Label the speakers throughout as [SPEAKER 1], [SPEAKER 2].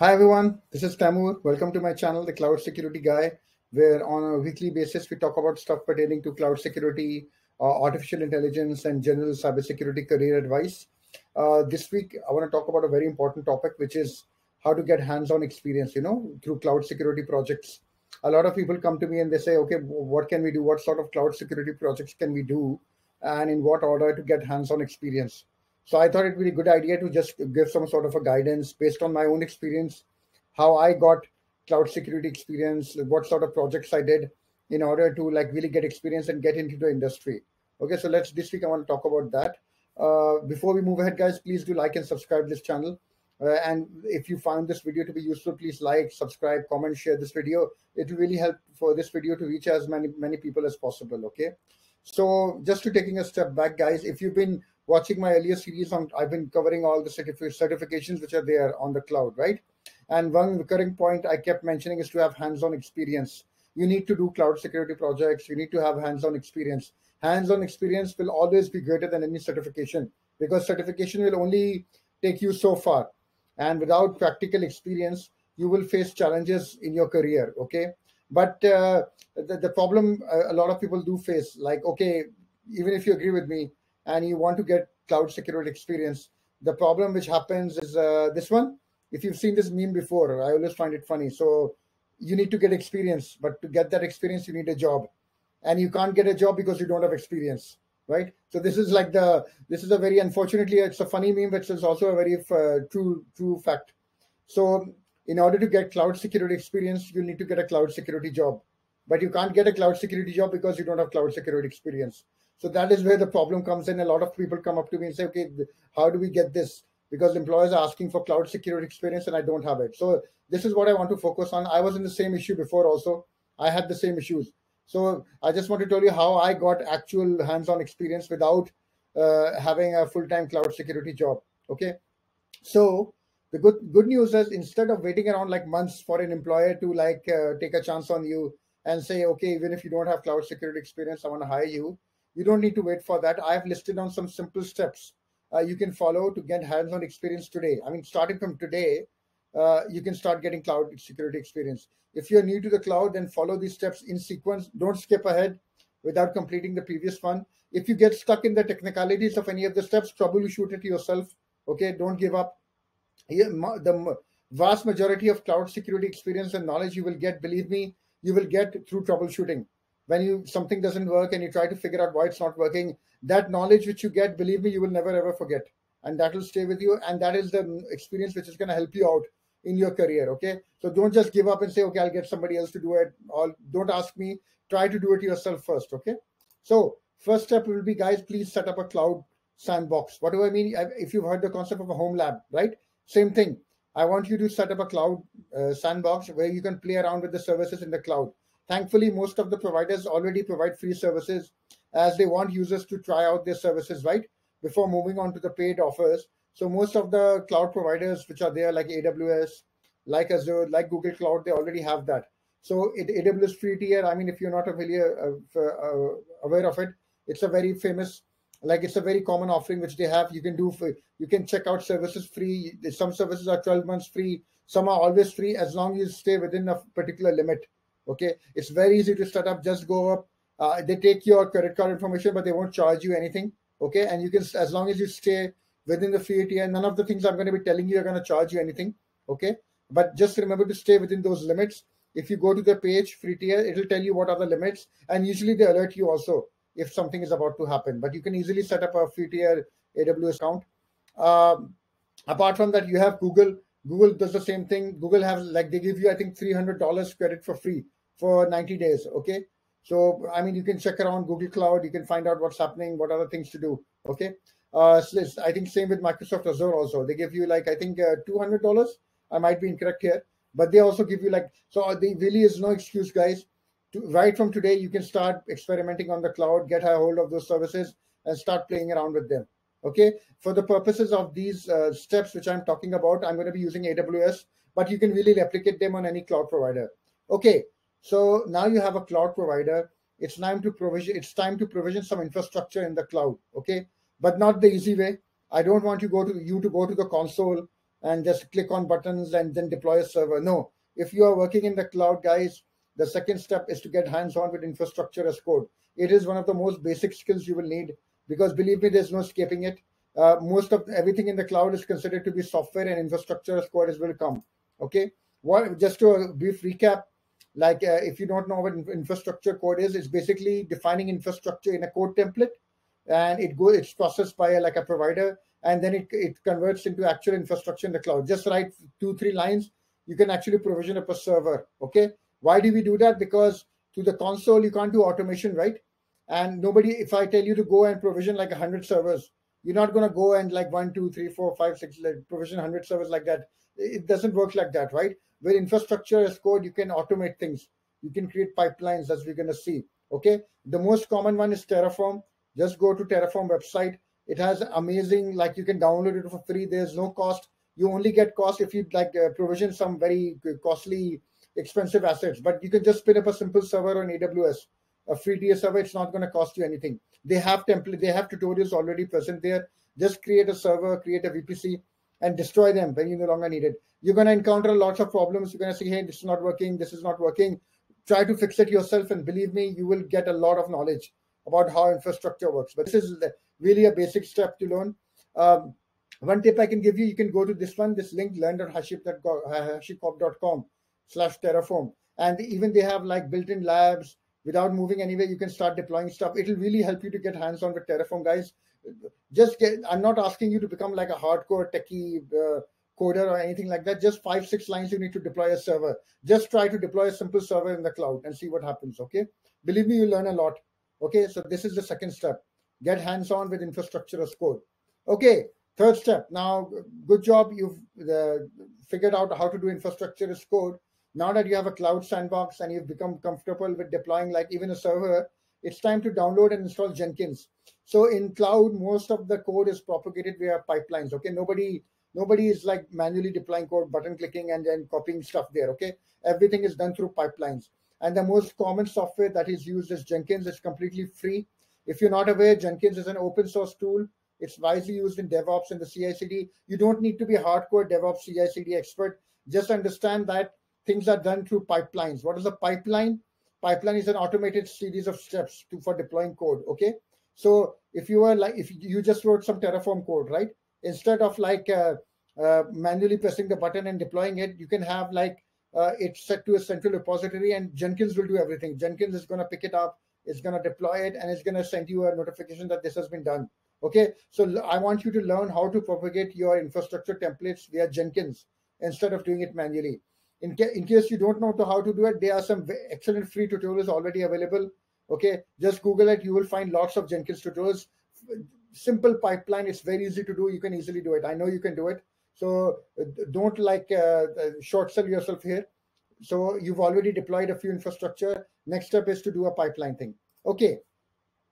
[SPEAKER 1] Hi everyone, this is Taimur. Welcome to my channel, The Cloud Security Guy, where on a weekly basis we talk about stuff pertaining to cloud security, uh, artificial intelligence, and general cybersecurity career advice. Uh, this week I want to talk about a very important topic, which is how to get hands-on experience, you know, through cloud security projects. A lot of people come to me and they say, okay, what can we do? What sort of cloud security projects can we do? And in what order to get hands-on experience? So I thought it would be a good idea to just give some sort of a guidance based on my own experience, how I got cloud security experience, what sort of projects I did in order to like really get experience and get into the industry. Okay, so let's this week I want to talk about that. Uh, before we move ahead, guys, please do like and subscribe this channel. Uh, and if you found this video to be useful, please like, subscribe, comment, share this video. It will really help for this video to reach as many many people as possible. Okay. So just to taking a step back, guys, if you've been watching my earlier series on I've been covering all the certifications which are there on the cloud, right? And one recurring point I kept mentioning is to have hands-on experience. You need to do cloud security projects. You need to have hands-on experience. Hands-on experience will always be greater than any certification because certification will only take you so far. And without practical experience, you will face challenges in your career. Okay. But uh, the, the problem uh, a lot of people do face, like, okay, even if you agree with me, and you want to get cloud security experience, the problem which happens is uh, this one. If you've seen this meme before, I always find it funny. So you need to get experience, but to get that experience, you need a job, and you can't get a job because you don't have experience, right? So this is like the this is a very unfortunately it's a funny meme, but it's also a very uh, true true fact. So in order to get cloud security experience, you need to get a cloud security job, but you can't get a cloud security job because you don't have cloud security experience. So that is where the problem comes in. A lot of people come up to me and say, okay, how do we get this? Because employers are asking for cloud security experience and I don't have it. So this is what I want to focus on. I was in the same issue before also. I had the same issues. So I just want to tell you how I got actual hands-on experience without uh, having a full-time cloud security job. Okay. So the good good news is instead of waiting around like months for an employer to like uh, take a chance on you and say, okay, even if you don't have cloud security experience, I want to hire you you don't need to wait for that. I've listed on some simple steps uh, you can follow to get hands-on experience today. I mean, starting from today, uh, you can start getting cloud security experience. If you're new to the cloud, then follow these steps in sequence. Don't skip ahead without completing the previous one. If you get stuck in the technicalities of any of the steps, troubleshoot it yourself. Okay, don't give up. Here, the vast majority of cloud security experience and knowledge you will get, believe me, you will get through troubleshooting when you something doesn't work and you try to figure out why it's not working that knowledge which you get believe me you will never ever forget. And that will stay with you. And that is the experience which is going to help you out in your career okay? So don't just give up and say okay i'll get somebody else to do it. Or don't ask me. Try to do it yourself first okay? So first step will be guys please set up a cloud sandbox. What do i mean if you've heard the concept of a home lab right? Same thing. I want you to set up a cloud uh, sandbox where you can play around with the services in the cloud Thankfully, most of the providers already provide free services as they want users to try out their services, right? Before moving on to the paid offers. So most of the cloud providers which are there, like AWS, like Azure, like Google Cloud, they already have that. So it, AWS free tier, I mean, if you're not familiar, uh, uh, aware of it, it's a very famous, like it's a very common offering which they have. You can do, for, you can check out services free. Some services are 12 months free. Some are always free as long as you stay within a particular limit. Okay, it's very easy to set up. Just go up. Uh, they take your credit card information, but they won't charge you anything. Okay, and you can as long as you stay within the free tier. None of the things I'm going to be telling you are going to charge you anything. Okay, but just remember to stay within those limits. If you go to the page free tier, it'll tell you what are the limits, and usually they alert you also if something is about to happen. But you can easily set up a free tier AWS account. Um, apart from that, you have Google. Google does the same thing. Google have like they give you I think three hundred dollars credit for free for 90 days. Okay. So, I mean, you can check around Google Cloud. You can find out what's happening, what other things to do. Okay. Uh, so I think same with Microsoft Azure also. They give you like, I think uh, $200. I might be incorrect here, but they also give you like, so uh, there really is no excuse, guys. To, right from today, you can start experimenting on the cloud, get a hold of those services and start playing around with them. Okay. For the purposes of these uh, steps, which I'm talking about, I'm going to be using AWS, but you can really replicate them on any cloud provider. Okay. So now you have a cloud provider. It's time to provision. It's time to provision some infrastructure in the cloud. Okay, but not the easy way. I don't want you go to you to go to the console and just click on buttons and then deploy a server. No, if you are working in the cloud, guys, the second step is to get hands on with infrastructure as code. It is one of the most basic skills you will need because believe me, there's no escaping it. Uh, most of everything in the cloud is considered to be software and infrastructure as code as will come. Okay. What just to a brief recap, like uh, if you don't know what infrastructure code is, it's basically defining infrastructure in a code template, and it goes it's processed by a, like a provider, and then it it converts into actual infrastructure in the cloud. Just write two three lines, you can actually provision up a server. Okay. Why do we do that? Because to the console you can't do automation, right? And nobody, if I tell you to go and provision like hundred servers, you're not going to go and like one, two, three, four, five, six, like provision hundred servers like that. It doesn't work like that, right? With infrastructure as code, you can automate things. You can create pipelines, as we're going to see. Okay. The most common one is Terraform. Just go to Terraform website. It has amazing, like you can download it for free. There's no cost. You only get cost if you like uh, provision some very costly, expensive assets. But you can just spin up a simple server on AWS, a free tier server. It's not going to cost you anything. They have template. They have tutorials already present there. Just create a server, create a VPC, and destroy them when you no longer need it. You're going to encounter lots of problems. You're going to say, hey, this is not working, this is not working. Try to fix it yourself, and believe me, you will get a lot of knowledge about how infrastructure works. But this is really a basic step to learn. Um, one tip I can give you, you can go to this one, this link, learn.hashicorp.com slash terraform. And even they have like built-in labs without moving anywhere. You can start deploying stuff. It'll really help you to get hands-on with Terraform, guys. Just get i'm not asking you to become like a hardcore techie uh, coder or anything like that. Just five six lines you need to deploy a server. Just try to deploy a simple server in the cloud and see what happens okay? Believe me you learn a lot okay? So this is the second step. Get hands on with infrastructure as code. Okay third step. Now good job. You've uh, figured out how to do infrastructure as code now that you have a cloud sandbox and you've become comfortable with deploying like even a server it's time to download and install Jenkins. So in cloud, most of the code is propagated via pipelines. Okay, nobody nobody is like manually deploying code, button clicking, and then copying stuff there. Okay, everything is done through pipelines. And the most common software that is used is Jenkins. It's completely free. If you're not aware, Jenkins is an open source tool. It's widely used in DevOps and the CI/CD. You don't need to be hardcore DevOps CI/CD expert. Just understand that things are done through pipelines. What is a pipeline? pipeline is an automated series of steps to for deploying code okay? So if you were like if you just wrote some terraform code right? Instead of like uh, uh, manually pressing the button and deploying it you can have like uh, it's set to a central repository and jenkins will do everything. Jenkins is going to pick it up it's going to deploy it and it's going to send you a notification that this has been done okay? So i want you to learn how to propagate your infrastructure templates via jenkins instead of doing it manually in, ca- in case you don't know how to do it there are some excellent free tutorials already available okay? Just google it you will find lots of jenkins tutorials. Simple pipeline it's very easy to do you can easily do it. I know you can do it. So uh, don't like uh, uh, short sell yourself here. So you've already deployed a few infrastructure. Next step is to do a pipeline thing. Okay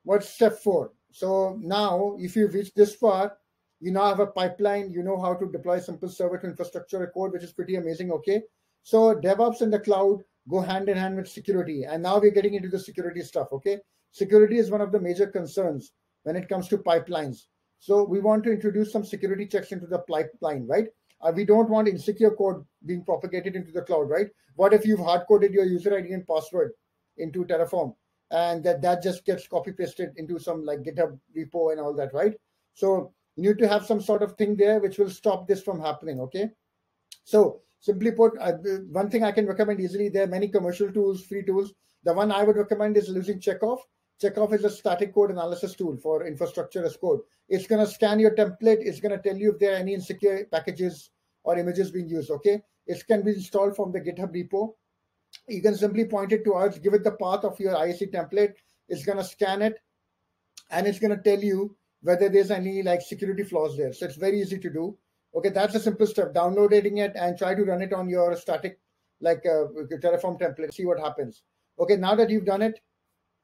[SPEAKER 1] what's step four? So now if you've reached this far you now have a pipeline you know how to deploy simple server to infrastructure code which is pretty amazing okay so DevOps and the cloud go hand in hand with security. And now we're getting into the security stuff. Okay. Security is one of the major concerns when it comes to pipelines. So we want to introduce some security checks into the pipeline, right? Uh, we don't want insecure code being propagated into the cloud, right? What if you've hard coded your user ID and password into Terraform and that, that just gets copy pasted into some like GitHub repo and all that, right? So you need to have some sort of thing there which will stop this from happening, okay? So Simply put, uh, one thing I can recommend easily, there are many commercial tools, free tools. The one I would recommend is using Checkov. Checkov is a static code analysis tool for infrastructure as code. It's going to scan your template. It's going to tell you if there are any insecure packages or images being used. Okay. It can be installed from the GitHub repo. You can simply point it towards, give it the path of your ISC template. It's going to scan it and it's going to tell you whether there's any like security flaws there. So it's very easy to do. Okay, that's a simple step. Downloading it and try to run it on your static, like uh, Terraform template, see what happens. Okay, now that you've done it,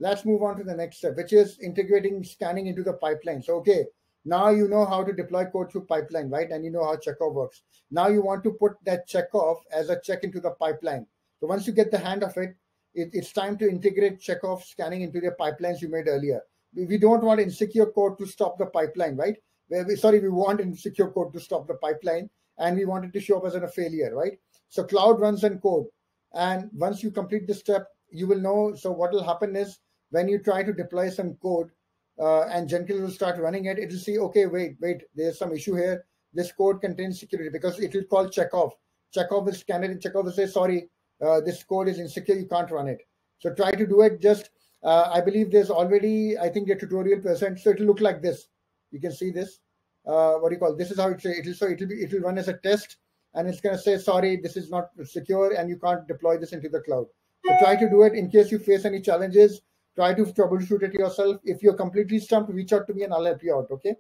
[SPEAKER 1] let's move on to the next step, which is integrating scanning into the pipeline. So, okay, now you know how to deploy code through pipeline, right? And you know how Checkov works. Now you want to put that Checkov as a check into the pipeline. So once you get the hand of it, it it's time to integrate Checkov scanning into the pipelines you made earlier. We don't want insecure code to stop the pipeline, right? We sorry we want insecure code to stop the pipeline and we want it to show up as a failure, right? So cloud runs in code. And once you complete this step, you will know. So what will happen is when you try to deploy some code uh, and Jenkins will start running it, it will see, okay, wait, wait, there's some issue here. This code contains security because it will call Checkov. Checkov will scan it and Checkov will say, sorry, uh, this code is insecure, you can't run it. So try to do it just, uh, I believe there's already, I think, a tutorial present. So it'll look like this. You can see this. Uh, what do you call this is how it it'll so it'll be it'll run as a test and it's going to say sorry this is not secure and you can't deploy this into the cloud. So try to do it in case you face any challenges. Try to troubleshoot it yourself. If you're completely stumped reach out to me and i'll help you out okay?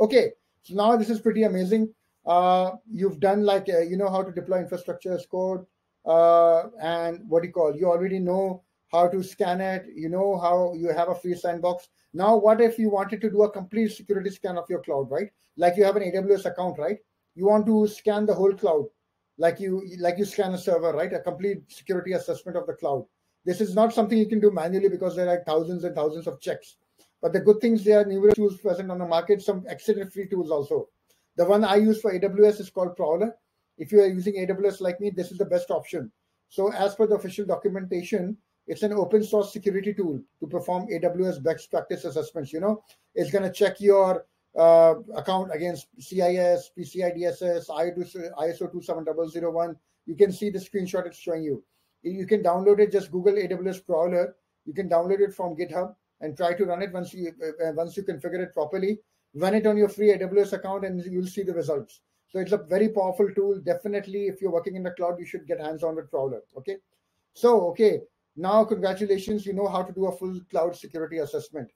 [SPEAKER 1] Okay so now this is pretty amazing. Uh, you've done like uh, you know how to deploy infrastructure as code uh, and what do you call you already know how to scan it you know how you have a free sandbox. Now what if you wanted to do a complete security scan of your cloud right? Like you have an aws account right? You want to scan the whole cloud like you like you scan a server right? A complete security assessment of the cloud. This is not something you can do manually because there are thousands and thousands of checks. But the good things there are numerous tools present on the market some excellent free tools also. The one i use for aws is called prowler. If you are using aws like me this is the best option. So as per the official documentation it's an open source security tool to perform aws best practice assessments you know it's going to check your uh, account against CIS, PCI DSS, ISO 27001. You can see the screenshot it's showing you. You can download it. Just Google AWS Prowler. You can download it from GitHub and try to run it once you uh, once you configure it properly. Run it on your free AWS account and you'll see the results. So it's a very powerful tool. Definitely, if you're working in the cloud, you should get hands-on with Prowler. Okay. So okay, now congratulations. You know how to do a full cloud security assessment.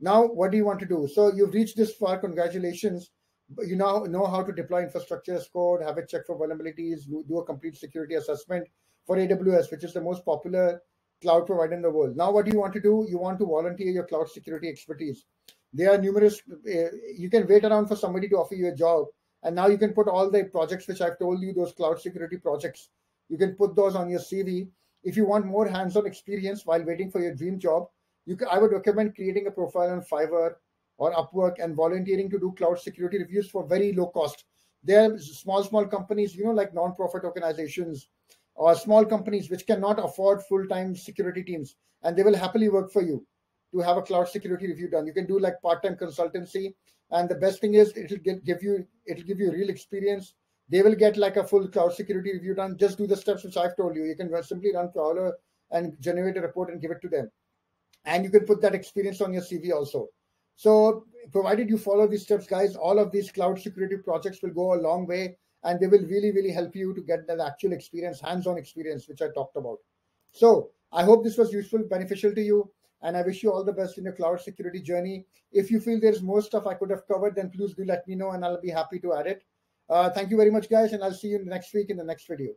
[SPEAKER 1] Now, what do you want to do? So you've reached this far. Congratulations. You now know how to deploy infrastructure as code, have it check for vulnerabilities, do a complete security assessment for AWS, which is the most popular cloud provider in the world. Now, what do you want to do? You want to volunteer your cloud security expertise. There are numerous, uh, you can wait around for somebody to offer you a job. And now you can put all the projects which I've told you, those cloud security projects, you can put those on your CV. If you want more hands on experience while waiting for your dream job, you can, I would recommend creating a profile on Fiverr or Upwork and volunteering to do cloud security reviews for very low cost. There are small, small companies, you know, like non-profit organizations or small companies which cannot afford full-time security teams, and they will happily work for you to have a cloud security review done. You can do like part-time consultancy, and the best thing is it'll give you it'll give you real experience. They will get like a full cloud security review done. Just do the steps which I've told you. You can simply run Prowler and generate a report and give it to them and you can put that experience on your CV also. So, provided you follow these steps, guys, all of these cloud security projects will go a long way and they will really, really help you to get that actual experience, hands on experience, which I talked about. So, I hope this was useful, beneficial to you, and I wish you all the best in your cloud security journey. If you feel there's more stuff I could have covered, then please do let me know and I'll be happy to add it. Uh, thank you very much, guys, and I'll see you next week in the next video.